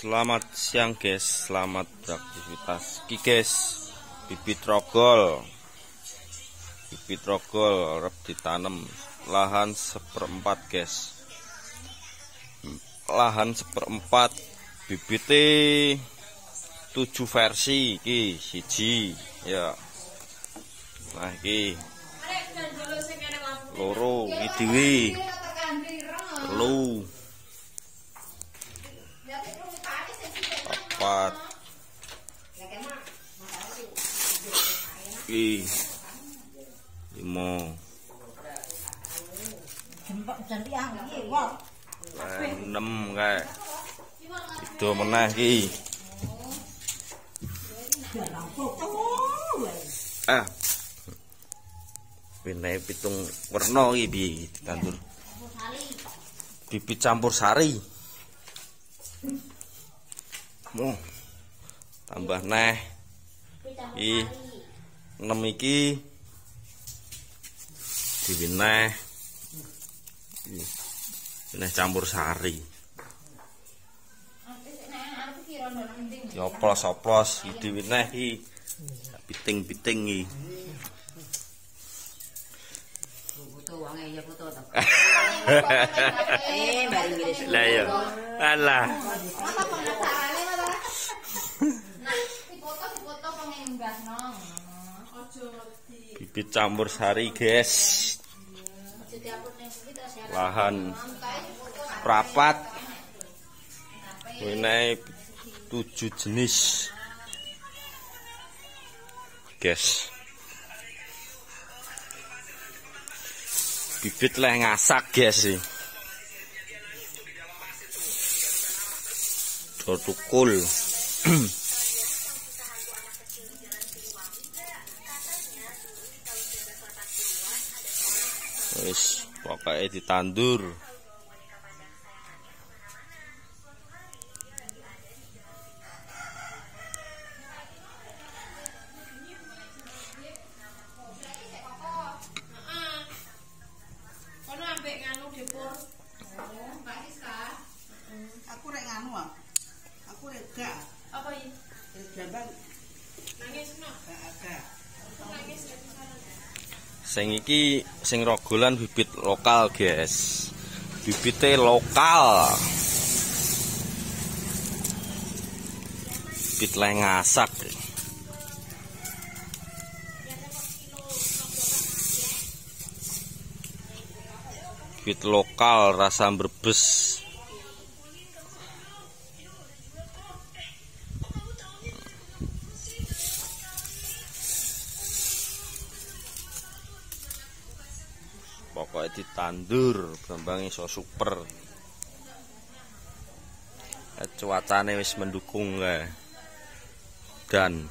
Selamat siang guys, selamat beraktivitas. Ki guys, bibit rogol. Bibit rogol rep ditanam Lahan seperempat guys. Lahan seperempat. Bibitnya tujuh versi. Ki siji. Ya. Nah ki loro. Iki dhewe iki lima enam kayak. Itu meneh ki ah. Pinai pitung warna iki piye ditandur. Bibit campur sari. Mo. Tambah neh. Iki nem iki diwineh wineh campur sari dioplos oplos diwineh biting biting iki Lha Allah. Apa pengen sarane to? Nah, dipoto dipoto pengen mbah nong. Bibit campur sari, guys. Lahan prapat. Ini tujuh jenis. Guys. Bibit leh ngasak, guys sih. Do tukul. Wis pokoke ditandur. Aku rek nganu. Aku rek gak. Apa iki? Nangis no. gak ada. Nangis. Sing iki sing rogolan bibit lokal, guys. Bibite lokal. Bibit leh ngasak. Bibit lokal rasa brebes. ditandur tandur brambang iso super. Ya, Cuacanya wis mendukung ya. dan